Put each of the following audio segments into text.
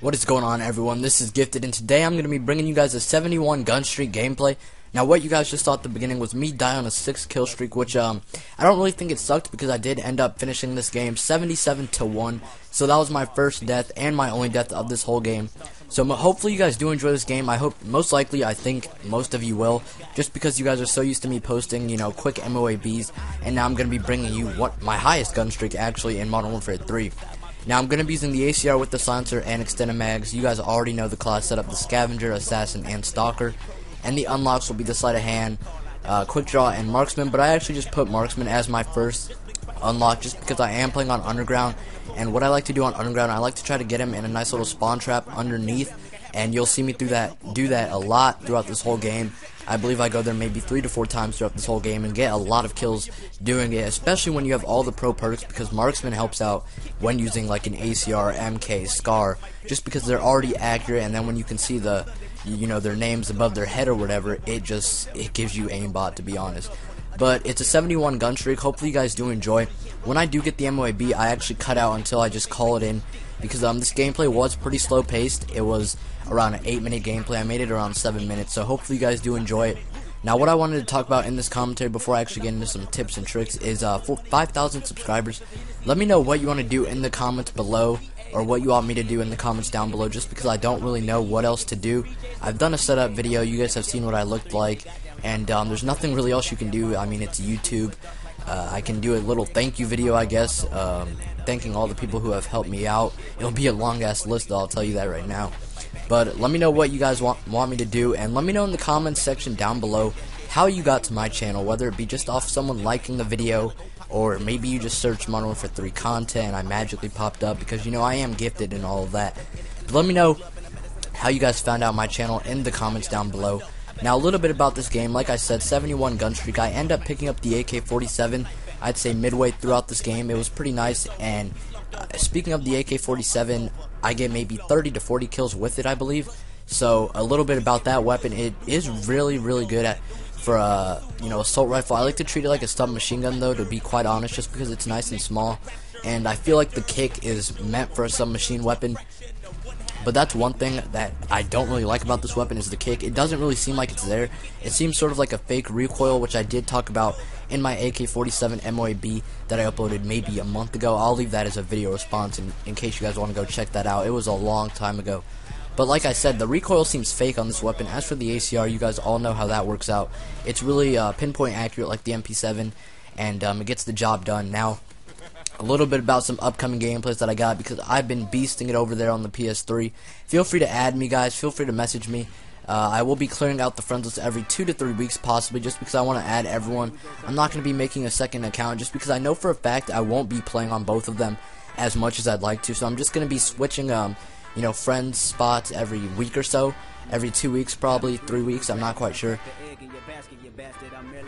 What is going on everyone? This is Gifted and today I'm going to be bringing you guys a 71 gun streak gameplay. Now what you guys just saw at the beginning was me die on a 6 kill streak which um I don't really think it sucked because I did end up finishing this game 77 to 1. So that was my first death and my only death of this whole game. So hopefully you guys do enjoy this game. I hope most likely I think most of you will just because you guys are so used to me posting, you know, quick MOABs and now I'm going to be bringing you what my highest gun streak actually in Modern Warfare 3. Now I'm going to be using the ACR with the silencer and extended mags. You guys already know the class setup, the Scavenger, Assassin, and Stalker. And the unlocks will be the Sleight of Hand, uh, Quick Draw, and Marksman. But I actually just put Marksman as my first unlock just because I am playing on Underground. And what I like to do on Underground, I like to try to get him in a nice little spawn trap underneath and you'll see me through that do that a lot throughout this whole game. I believe I go there maybe three to four times throughout this whole game and get a lot of kills doing it, especially when you have all the pro perks because marksman helps out when using like an ACR, MK, SCAR, just because they're already accurate and then when you can see the you know their names above their head or whatever, it just it gives you aimbot to be honest. But it's a 71 gun streak. Hopefully you guys do enjoy. When I do get the MOAB, I actually cut out until I just call it in because um this gameplay was pretty slow paced. It was around an 8 minute gameplay. I made it around 7 minutes, so hopefully you guys do enjoy it. Now, what I wanted to talk about in this commentary before I actually get into some tips and tricks is uh, for 5,000 subscribers. Let me know what you want to do in the comments below or what you want me to do in the comments down below just because I don't really know what else to do. I've done a setup video. You guys have seen what I looked like. And um, there's nothing really else you can do. I mean, it's YouTube. Uh, I can do a little thank you video, I guess, um, thanking all the people who have helped me out. It'll be a long ass list, I'll tell you that right now. But let me know what you guys want, want me to do, and let me know in the comments section down below how you got to my channel, whether it be just off someone liking the video, or maybe you just searched Modern Warfare 3 content and I magically popped up, because you know I am gifted and all of that. But let me know how you guys found out my channel in the comments down below. Now a little bit about this game, like I said, 71 gun streak. I end up picking up the AK-47, I'd say midway throughout this game. It was pretty nice, and uh, speaking of the AK-47, I get maybe 30 to 40 kills with it, I believe. So a little bit about that weapon. It is really, really good at for a you know assault rifle. I like to treat it like a submachine gun though, to be quite honest, just because it's nice and small. And I feel like the kick is meant for a submachine weapon. But that's one thing that I don't really like about this weapon is the kick. It doesn't really seem like it's there. It seems sort of like a fake recoil, which I did talk about in my AK-47 MOAB that I uploaded maybe a month ago. I'll leave that as a video response in, in case you guys want to go check that out. It was a long time ago. But like I said, the recoil seems fake on this weapon. As for the ACR, you guys all know how that works out. It's really uh, pinpoint accurate like the MP7, and um, it gets the job done. Now, a little bit about some upcoming gameplays that I got because I've been beasting it over there on the PS3. Feel free to add me, guys. Feel free to message me. Uh, I will be clearing out the friends list every two to three weeks, possibly, just because I want to add everyone. I'm not going to be making a second account just because I know for a fact I won't be playing on both of them as much as I'd like to. So I'm just going to be switching, um, you know, friends spots every week or so, every two weeks, probably three weeks. I'm not quite sure.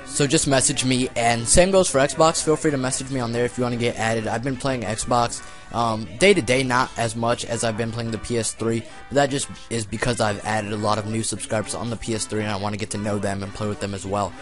So just message me, and same goes for Xbox. Feel free to message me on there if you want to get added. I've been playing Xbox um, day to day, not as much as I've been playing the PS3. But that just is because I've added a lot of new subscribers on the PS3, and I want to get to know them and play with them as well.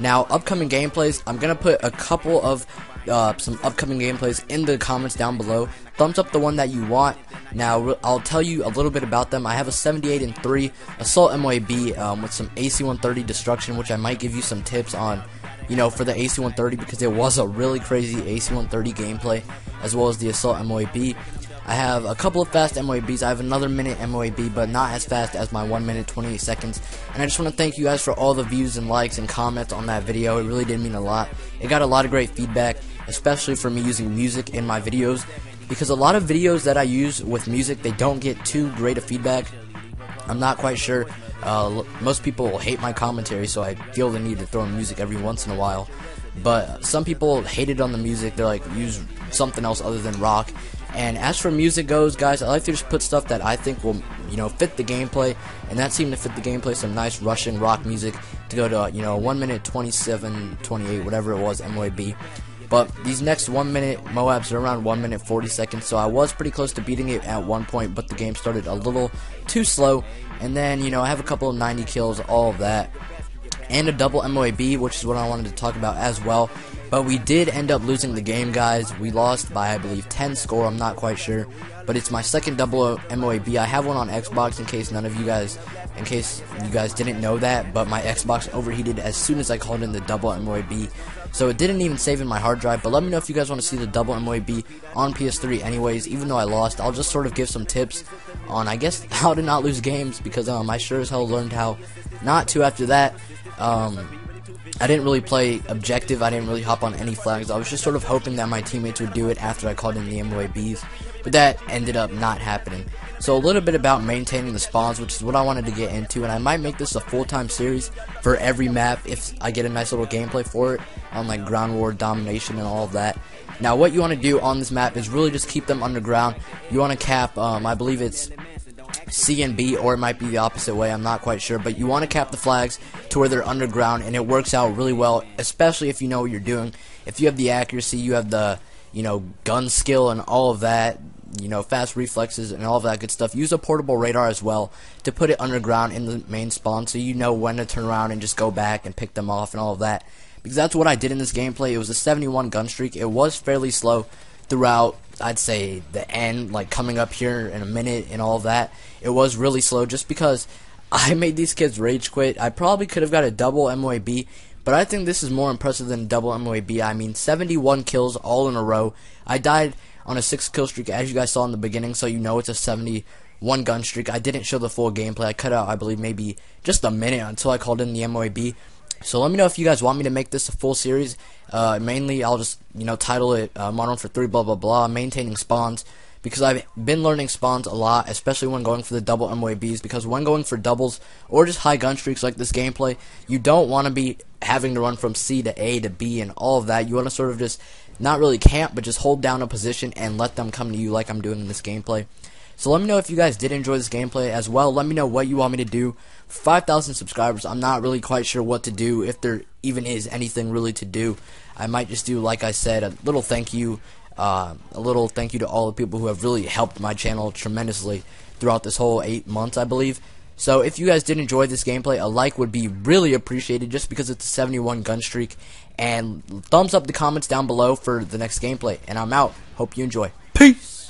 Now, upcoming gameplays, I'm gonna put a couple of uh, some upcoming gameplays in the comments down below. Thumbs up the one that you want. Now, I'll tell you a little bit about them. I have a 78 and 3 Assault MOAB um, with some AC-130 destruction, which I might give you some tips on, you know, for the AC-130 because it was a really crazy AC-130 gameplay, as well as the Assault MOAB. I have a couple of fast MOABs. I have another minute MOAB, but not as fast as my 1 minute 28 seconds. And I just want to thank you guys for all the views and likes and comments on that video. It really did mean a lot. It got a lot of great feedback, especially for me using music in my videos. Because a lot of videos that I use with music, they don't get too great of feedback. I'm not quite sure. Uh, most people will hate my commentary, so I feel the need to throw in music every once in a while. But some people hated on the music. They're like, use something else other than rock. And as for music goes, guys, I like to just put stuff that I think will, you know, fit the gameplay. And that seemed to fit the gameplay. Some nice Russian rock music to go to, you know, 1 minute 27, 28, whatever it was, MOAB. But these next 1 minute Moabs are around 1 minute 40 seconds. So I was pretty close to beating it at one point, but the game started a little too slow. And then, you know, I have a couple of 90 kills, all of that. and a double MOAB, which is what I wanted to talk about as well. But we did end up losing the game, guys. We lost by, I believe, 10 score. I'm not quite sure. But it's my second double MOAB. I have one on Xbox in case none of you guys, in case you guys didn't know that. But my Xbox overheated as soon as I called in the double MOAB. So it didn't even save in my hard drive. But let me know if you guys want to see the double MOAB on PS3 anyways. Even though I lost, I'll just sort of give some tips on, I guess, how to not lose games. Because um, I sure as hell learned how not to after that. Um, I didn't really play objective. I didn't really hop on any flags. I was just sort of hoping that my teammates would do it after I called in the MOABs. But that ended up not happening. So a little bit about maintaining the spawns, which is what I wanted to get into. And I might make this a full-time series for every map if I get a nice little gameplay for it on like ground war domination and all of that. Now what you want to do on this map is really just keep them underground. You want to cap, um, I believe it's C and B, or it might be the opposite way. I'm not quite sure. But you want to cap the flags to where they're underground, and it works out really well, especially if you know what you're doing. If you have the accuracy, you have the you know gun skill and all of that. You know, fast reflexes and all of that good stuff. Use a portable radar as well to put it underground in the main spawn so you know when to turn around and just go back and pick them off and all of that. Because that's what I did in this gameplay. It was a 71 gun streak. It was fairly slow throughout I'd say the end, like coming up here in a minute and all that, it was really slow just because I made these kids rage quit. I probably could have got a double MOAB, but I think this is more impressive than a double MOAB. I mean, 71 kills all in a row. I died on a 6 kill streak, as you guys saw in the beginning, so you know it's a 71 gun streak. I didn't show the full gameplay. I cut out, I believe, maybe just a minute until I called in the MOAB. So let me know if you guys want me to make this a full series. Uh, mainly, I'll just you know title it uh, Modern Warfare Three, blah blah blah, maintaining spawns because I've been learning spawns a lot, especially when going for the double MOABs. Because when going for doubles or just high gun streaks like this gameplay, you don't want to be having to run from C to A to B and all of that. You want to sort of just not really camp, but just hold down a position and let them come to you like I'm doing in this gameplay. So let me know if you guys did enjoy this gameplay as well. Let me know what you want me to do. 5,000 subscribers, I'm not really quite sure what to do, if there even is anything really to do. I might just do, like I said, a little thank you, uh, a little thank you to all the people who have really helped my channel tremendously throughout this whole eight months, I believe. So if you guys did enjoy this gameplay, a like would be really appreciated just because it's a 71 gun streak. And thumbs up the comments down below for the next gameplay. And I'm out. Hope you enjoy. Peace!